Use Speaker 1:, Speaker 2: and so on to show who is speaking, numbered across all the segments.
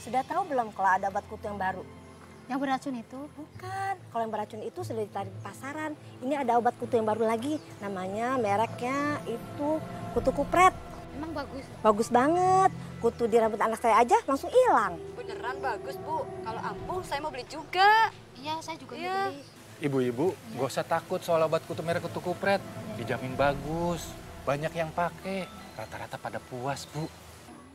Speaker 1: Sudah tahu belum kalau ada obat kutu yang baru?
Speaker 2: Yang beracun itu?
Speaker 1: Bukan. Kalau yang beracun itu sudah ditarik di pasaran. Ini ada obat kutu yang baru lagi. Namanya mereknya itu kutu kupret.
Speaker 2: Emang bagus?
Speaker 1: Bagus banget. Kutu di rambut anak saya aja langsung hilang.
Speaker 3: Beneran bagus, Bu. Kalau ampuh, saya mau beli juga.
Speaker 2: Iya, saya juga
Speaker 3: Iya.
Speaker 2: beli.
Speaker 4: Ibu-ibu, gak usah takut soal obat kutu merek kutu kupret. Dijamin bagus. Banyak yang pakai. Rata-rata pada puas, Bu.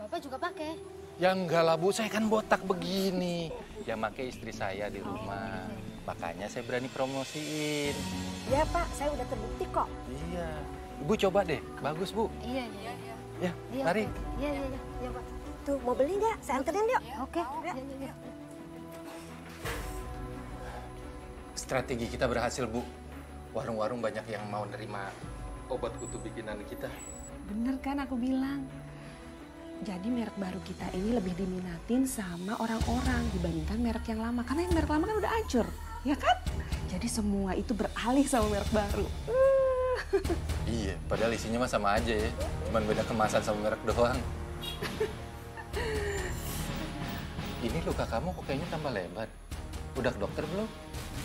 Speaker 2: Bapak juga pakai?
Speaker 4: Ya enggak lah, Bu. Saya kan botak begini. Ya pakai istri saya di rumah. Makanya saya berani promosiin.
Speaker 1: Ya Pak, saya udah terbukti kok.
Speaker 4: Iya. Ibu coba deh. Bagus, Bu.
Speaker 2: Iya, iya.
Speaker 4: Ya,
Speaker 2: Iya,
Speaker 4: mari.
Speaker 2: Iya, iya, iya. Iya, Pak.
Speaker 1: Tuh, mau beli nggak? Saya anterin yuk.
Speaker 2: Oke. Iya, iya, iya.
Speaker 4: Strategi kita berhasil, Bu. Warung-warung banyak yang mau nerima obat kutu bikinan kita.
Speaker 5: Bener kan aku bilang. Jadi merek baru kita ini lebih diminatin sama orang-orang dibandingkan merek yang lama. Karena yang merek lama kan udah hancur, ya kan? Jadi semua itu beralih sama merek baru.
Speaker 4: Iya, padahal isinya mah sama aja ya. Cuman beda kemasan sama merek doang. Ini luka kamu kok kayaknya tambah lebar. Udah ke dokter belum?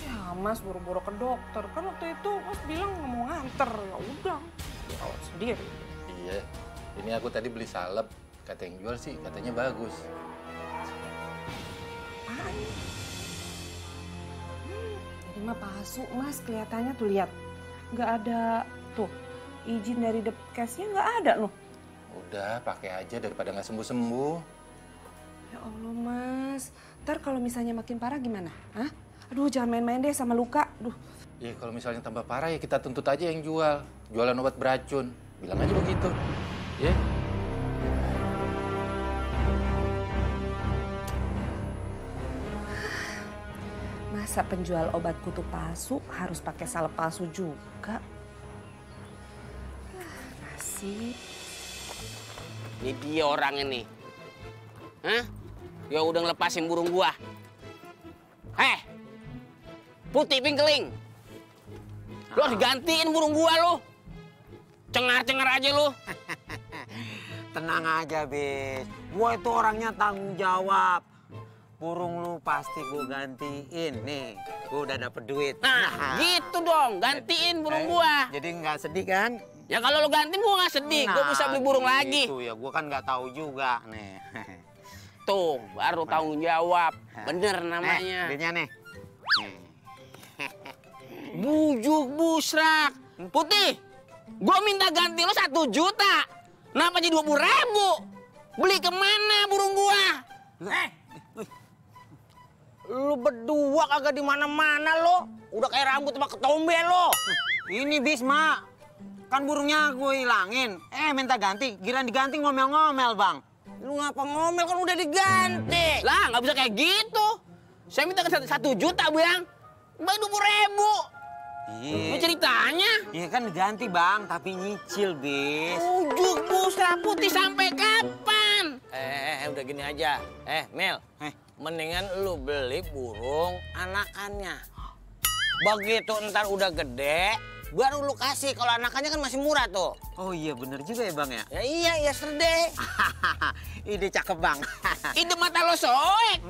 Speaker 5: Ya mas buru-buru ke dokter. Kan waktu itu mas bilang nggak mau nganter. Ya udah, rawat sendiri.
Speaker 4: Iya. Ini aku tadi beli salep. Kata yang jual sih katanya bagus.
Speaker 5: Apaan? Hmm, ini mah palsu mas kelihatannya tuh lihat. Nggak ada tuh izin dari depkesnya nggak ada loh.
Speaker 4: Udah, pakai aja daripada nggak sembuh-sembuh.
Speaker 5: Ya Allah mas, ntar kalau misalnya makin parah gimana? Hah? Aduh jangan main-main deh sama luka. Aduh,
Speaker 4: Ya kalau misalnya tambah parah ya kita tuntut aja yang jual. Jualan obat beracun. Bilang aja begitu. Ya.
Speaker 5: Masa penjual obat kutu palsu harus pakai salep palsu juga? Ah, Nasib.
Speaker 6: Ini dia orang ini. Hah? Ya udah ngelepasin burung gua. Heh. Putih pingkeling. Lo harus gantiin burung gua lo. Cengar-cengar aja lo.
Speaker 7: Tenang aja, Bis. Gua itu orangnya tanggung jawab. Burung lu pasti gue gantiin. Nih, gue udah dapet duit.
Speaker 6: Nah, gitu dong. Gantiin burung gua.
Speaker 7: Jadi nggak sedih kan?
Speaker 6: Ya kalau lo gantiin gua nggak sedih. Gua bisa beli burung lagi.
Speaker 7: Itu ya, gue kan nggak tahu juga. Nih.
Speaker 6: Tuh, baru tanggung jawab. Bener namanya.
Speaker 7: Eh, nih. Nih.
Speaker 6: Bujuk busrak. Putih, gua minta ganti lo satu juta. Kenapa jadi dua puluh ribu? Beli ke mana burung gua? Eh, lu berdua kagak di mana-mana lo. Udah kayak rambut sama ketombe lo.
Speaker 7: Ini bis, Mak. Kan burungnya gue hilangin. Eh, minta ganti. Giran diganti ngomel-ngomel, Bang.
Speaker 6: Lu ngapa ngomel kan udah diganti? Lah, nggak bisa kayak gitu. Saya minta ke satu, juta, Bang. Bang dua puluh ribu.
Speaker 7: Iya.
Speaker 6: ceritanya.
Speaker 7: Iya kan diganti, Bang. Tapi nyicil, bis.
Speaker 6: Ujuk busra putih sampai kapan? Eh, udah gini aja. Eh, Mel.
Speaker 7: Eh.
Speaker 6: Mendingan lu beli burung anakannya. Begitu ntar udah gede, baru lu kasih. Kalau anakannya kan masih murah tuh.
Speaker 7: Oh iya, bener juga ya, Bang ya?
Speaker 6: Ya iya, ya serde.
Speaker 7: Ide cakep, Bang.
Speaker 6: Ide mata lo soek.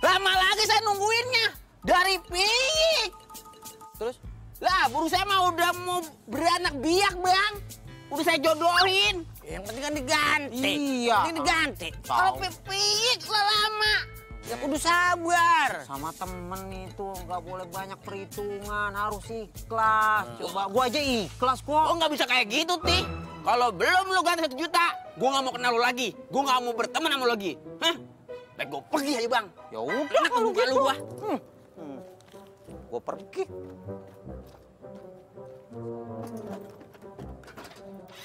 Speaker 6: Lama lagi saya nungguinnya. Dari piyik. Terus? Lah, burung saya mah udah mau beranak biak, Bang. Udah saya jodohin. Yang penting kan diganti.
Speaker 7: Iya.
Speaker 6: Penting diganti. Kalau piyik lah lama. Ya kudu sabar.
Speaker 7: Sama temen itu nggak boleh banyak perhitungan, harus ikhlas. Coba gua aja ikhlas kok.
Speaker 6: Oh nggak bisa kayak gitu, Ti. Kalau belum lu ganti satu juta, gua nggak mau kenal lu lagi. Gua nggak mau berteman sama lu lagi. Hah? Baik gua pergi aja, Bang.
Speaker 7: Ya udah kalau gitu.
Speaker 6: gua.
Speaker 7: Gua pergi.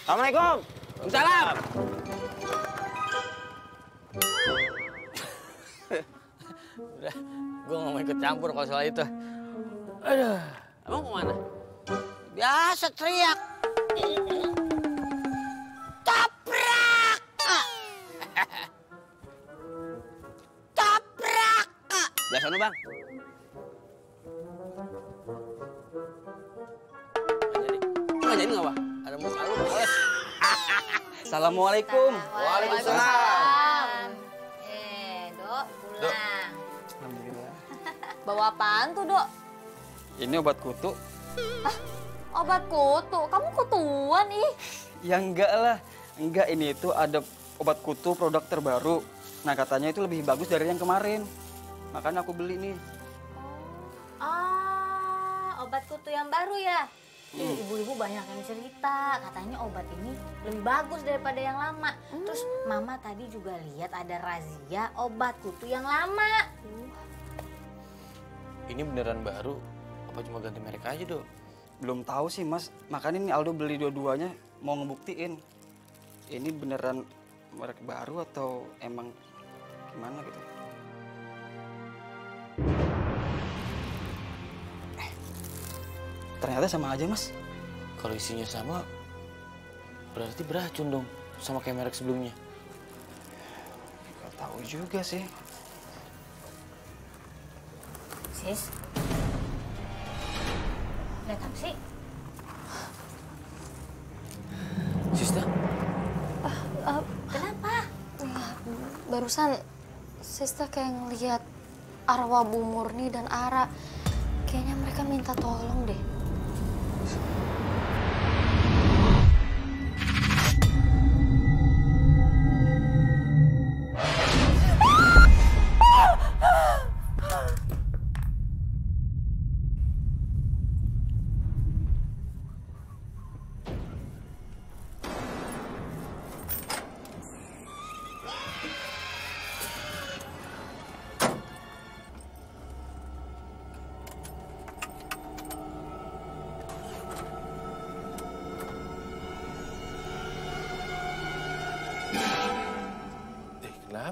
Speaker 7: Assalamualaikum.
Speaker 6: Salam. Udah, gue gak mau ikut campur kalau soal itu. Aduh, emang mau mana? Biasa teriak. Belah sana, Bang. Nggak jadi. Nggak Bang? Ada muka lu.
Speaker 3: Assalamualaikum.
Speaker 2: Waalaikumsalam. Eh, Dok.
Speaker 8: Dok.
Speaker 3: Nah,
Speaker 8: Alhamdulillah.
Speaker 3: bawa apaan tuh, Dok?
Speaker 8: Ini obat kutu?
Speaker 3: Obat kutu. Kamu kutuan ih.
Speaker 8: Ya enggak lah. Enggak, ini itu ada obat kutu produk terbaru. Nah katanya itu lebih bagus dari yang kemarin. Makanya aku beli nih.
Speaker 3: Ah, obat kutu yang baru ya? Ih, Ibu-ibu banyak yang cerita, katanya obat ini lebih bagus daripada yang lama. Terus mama tadi juga lihat ada razia obat kutu yang lama.
Speaker 9: Ini beneran baru? Apa cuma ganti merek aja, Dok?
Speaker 8: Belum tahu sih mas. Makanya ini Aldo beli dua-duanya mau ngebuktiin. Ini beneran merek baru atau emang gimana gitu. Ternyata sama aja mas.
Speaker 9: Kalau isinya sama, berarti beracun dong. Sama kayak merek sebelumnya.
Speaker 8: Gak tahu juga sih.
Speaker 3: Sis? Lihat apa sih?
Speaker 9: Sista?
Speaker 3: Kenapa?
Speaker 2: Barusan Sista kayak ngeliat arwah Bu Murni dan Ara. Kayaknya mereka minta tolong deh.
Speaker 4: Eh,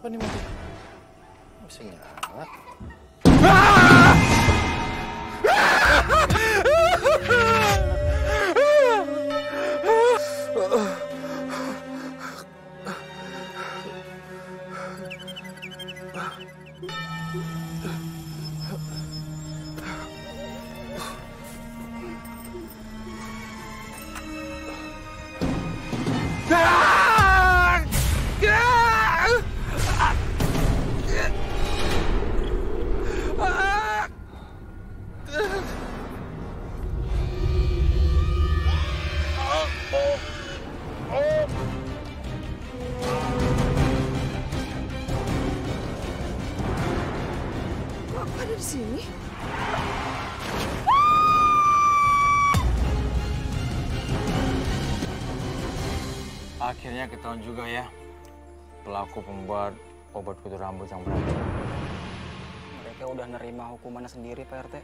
Speaker 4: kenapa nih mati? Bisa nyala.
Speaker 9: Akhirnya ketahuan juga ya. Pelaku pembuat obat kutu rambut yang beracun.
Speaker 8: Mereka udah nerima hukumannya sendiri Pak RT.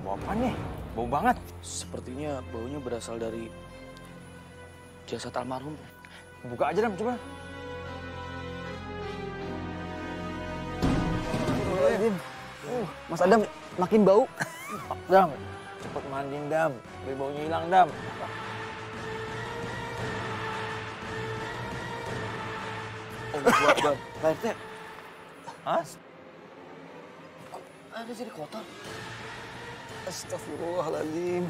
Speaker 9: Bau apa nih? Bau banget. Sepertinya baunya berasal dari jasad almarhum. Buka aja, Dam, coba.
Speaker 8: Mas Adam makin bau.
Speaker 9: Dam, mandiin, Dam. Biar baunya hilang, Dam. Oh, buat, Dam. Pak RT. Hah? Kok ada jadi kotor?
Speaker 8: Astagfirullahaladzim.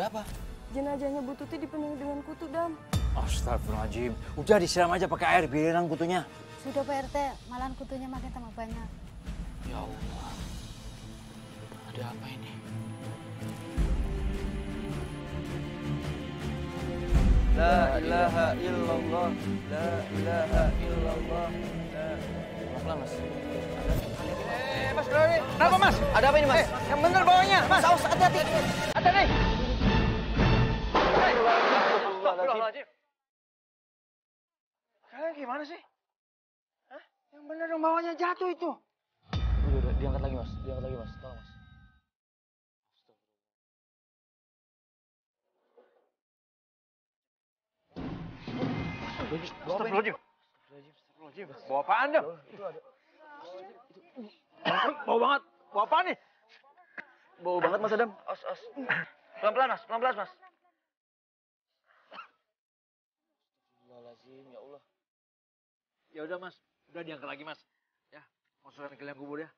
Speaker 9: Ada apa?
Speaker 1: Jenazahnya Bu Tuti dipenuhi dengan kutu, Dam.
Speaker 9: Astagfirullahaladzim. Udah disiram aja pakai air biar hilang kutunya.
Speaker 2: Sudah Pak RT, malahan kutunya makin tambah banyak.
Speaker 9: Ya Allah. Ada apa ini?
Speaker 8: La ilaha illallah, la ilaha illallah.
Speaker 9: Pelan-pelan, Mas.
Speaker 6: Mas, kenapa mas? Ada apa ini mas? yang bener bawahnya, mas. Saus, hati-hati. Hati-hati. Gimana sih? Hah? Yang bener dong bawahnya jatuh itu.
Speaker 9: Udah, udah, diangkat lagi, Mas. Diangkat lagi, Mas. Tolong, Mas.
Speaker 6: Astagfirullahaladzim. Astagfirullahaladzim. Bawa apaan dong? Bau banget. Bawa apaan nih?
Speaker 8: Bau banget Mas Adam.
Speaker 6: Os, os. Pelan-pelan mas, pelan-pelan mas.
Speaker 10: Ya udah mas, udah diangkat lagi mas. Ya, masukkan ke liang kubur ya.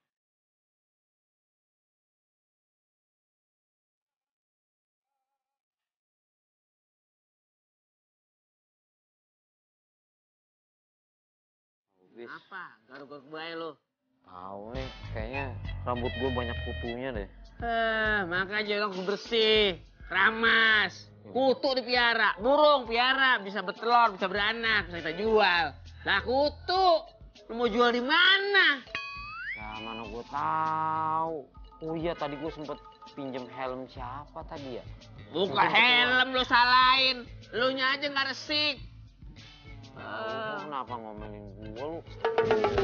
Speaker 7: Bis.
Speaker 6: Apa? Garuk-garuk bayi lo.
Speaker 7: Tahu nih, kayaknya rambut gue banyak kutunya deh.
Speaker 6: Eh, makanya orang bersih, ramas. Kutu dipiara, burung piara, bisa bertelur, bisa beranak, bisa kita jual. Lah kutu, lu mau jual di mana?
Speaker 7: Lah mana gue tahu. Oh iya tadi gue sempet pinjem helm siapa tadi ya?
Speaker 6: Buka helm lu salahin, lu nya aja nggak resik.
Speaker 7: Lu kenapa ngomongin gue lu?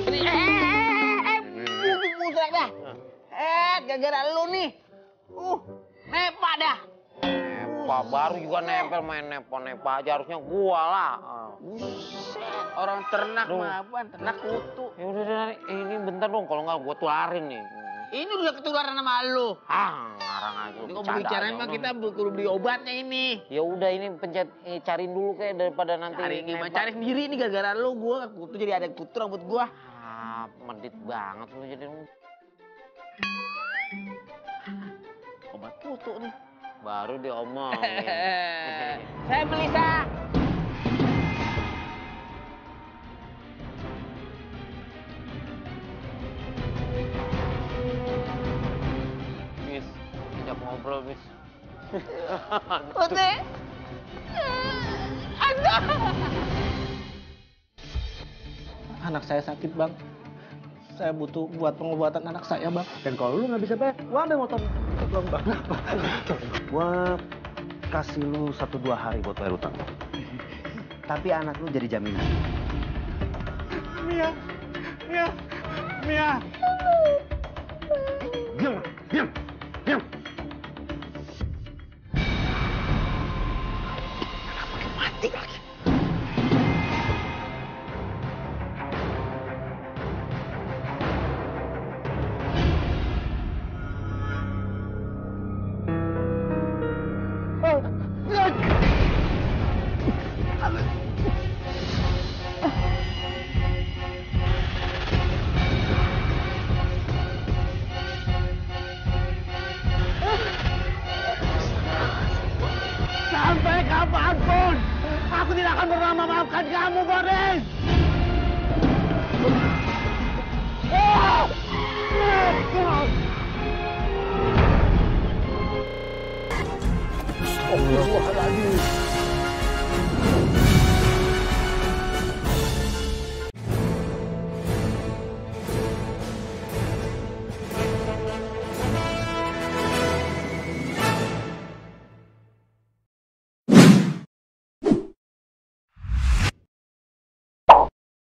Speaker 6: Ini, eh, eh, eh, muter dah. Eh, gara-gara lu nih. Uh, nepa dah.
Speaker 7: Nepa baru juga nempel main nepa-nepa aja harusnya gua lah.
Speaker 6: Buset, orang ternak mah apaan? Ternak kutu.
Speaker 7: Ya udah ini bentar dong kalau nggak gua tularin nih.
Speaker 6: Ini udah ketularan sama lu.
Speaker 7: Ah, ngarang aja.
Speaker 6: Ini kalau bicara mah kita kudu beli obatnya ini.
Speaker 7: Ya udah ini pencet eh, cariin dulu kayak daripada nanti
Speaker 6: Cari gimana? Cari sendiri ini gara-gara lu gua kutu jadi ada kutu rambut gua.
Speaker 7: Ah, medit banget lu jadi.
Speaker 6: Obat kutu nih.
Speaker 7: Baru diomongin.
Speaker 6: Saya Melisa.
Speaker 7: bis, ajak ngobrol bis.
Speaker 6: Putih.
Speaker 10: Anak saya sakit bang. Saya butuh buat pengobatan anak saya bang. Dan kalau lu nggak bisa bayar, gua ambil motor. Bang, bang.
Speaker 11: Gua kasih lu satu dua hari buat bayar utang. Tapi anak lu jadi jaminan.
Speaker 10: Mia, Mia, Mia.